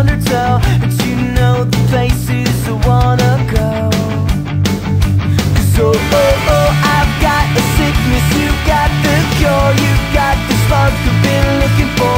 undertow But you know the places I wanna go. Cause oh, oh, oh, I've got a sickness You've got the cure You've got the spark I've been looking for.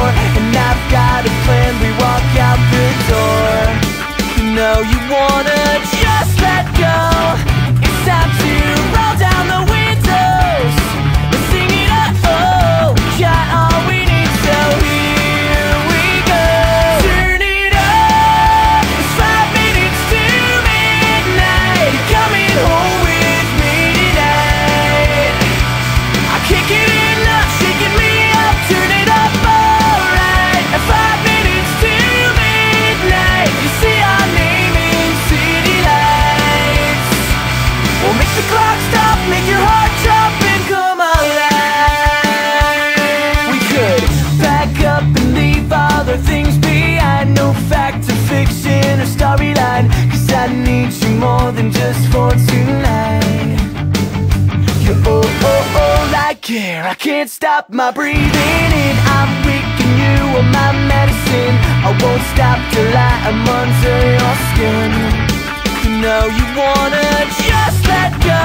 I can't stop my breathing in. I'm weak and you are my medicine. I won't stop till I am under your skin. You know you wanna just let go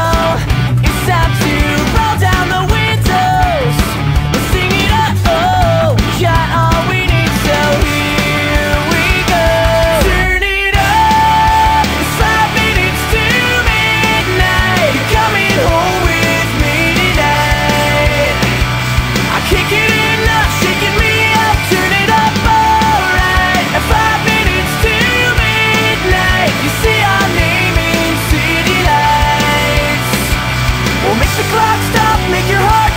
clock stop, make your heart